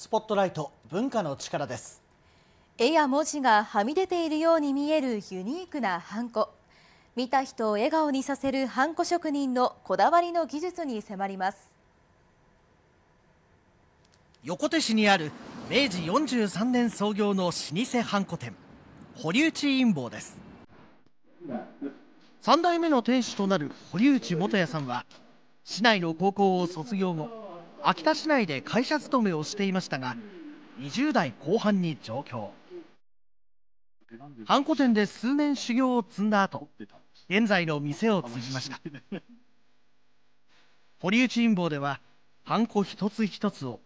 スポットライト文化の力です。絵や文字がはみ出ているように見えるユニークなハンコ。見た人を笑顔にさせるハンコ職人のこだわりの技術に迫ります。横手市にある明治43年創業の老舗ハンコ店堀内陰謀です。3代目の店主となる堀内元也さんは市内の高校を卒業後秋田市内で会社勤めをしていましたが20代後半に上京。ハンコ店で数年修行を積んだ後現在の店を継ぎました。堀内陰謀ではハンコ一つ一つを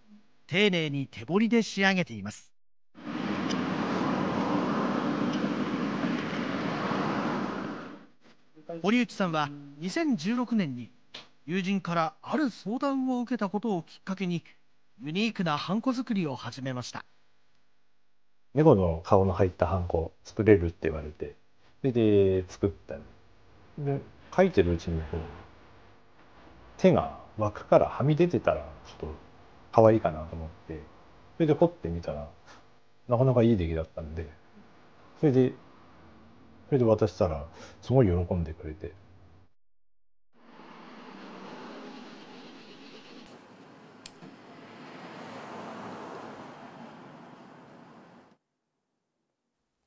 丁寧に手彫りで仕上げています。堀内さんは2016年に友人からある相談を受けたことをきっかけにユニークなハンコ作りを始めました。猫の顔の入ったハンコ作れるって言われてそれで作ったで描いてるうちにこう手が枠からはみ出てたらちょっと可愛いかなと思ってそれで彫ってみたらなかなかいい出来だったんでそれでそれで渡したらすごい喜んでくれて。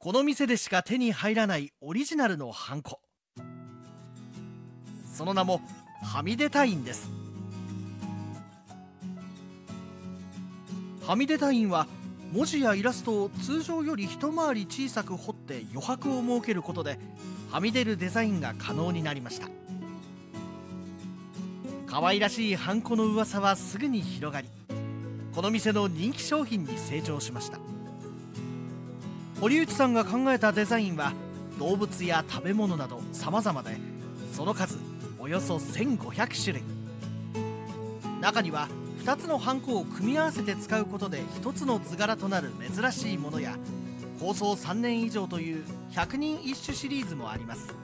この店でしか手に入らないオリジナルのハンコ。その名もはみ出た印です。はみ出た印は文字やイラストを通常より一回り小さく彫って余白を設けることではみ出るデザインが可能になりました。可愛らしいハンコの噂はすぐに広がりこの店の人気商品に成長しました。堀内さんが考えたデザインは動物や食べ物など様々でその数およそ1500種類。中には2つのハンコを組み合わせて使うことで1つの図柄となる珍しいものや構想3年以上という100人一首シリーズもあります。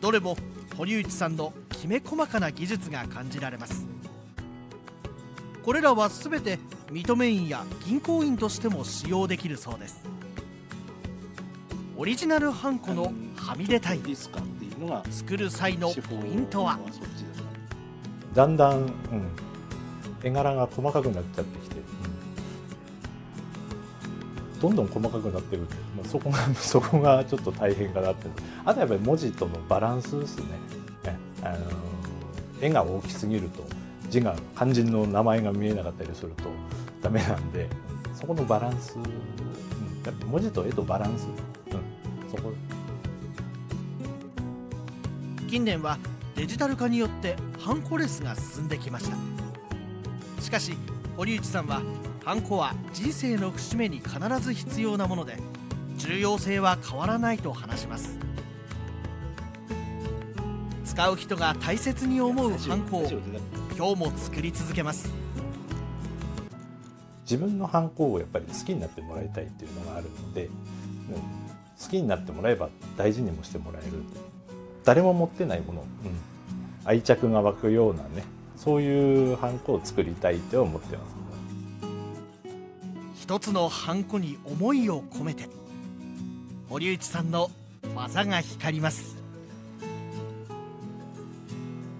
どれも堀内さんのきめ細かな技術が感じられます。これらは全て認め印や銀行印としても使用できるそうです。オリジナルハンコのはみ出たい。作る際のポイントは？だんだん、うん、絵柄が細かくなっちゃってきて、うん、どんどん細かくなってる。んで、まあ、そこが そこがちょっと大変かなって。あとやっぱり文字とのバランスですね。ね、あの絵が大きすぎると。字が肝心の名前が見えなかったりするとダメなんでそこのバランス、うん、文字と絵とバランス、うん、そこ。近年はデジタル化によってハンコレスが進んできました。しかし堀内さんはハンコは人生の節目に必ず必要なもので重要性は変わらないと話します。使う人が大切に思うハンコを今日も作り続けます。自分のハンコをやっぱり好きになってもらいたいっていうのがあるので、うん、好きになってもらえば大事にもしてもらえる。誰も持ってないもの、うん、愛着が湧くようなねそういうハンコを作りたいって思ってます。一つのハンコに思いを込めて堀内さんの技が光ります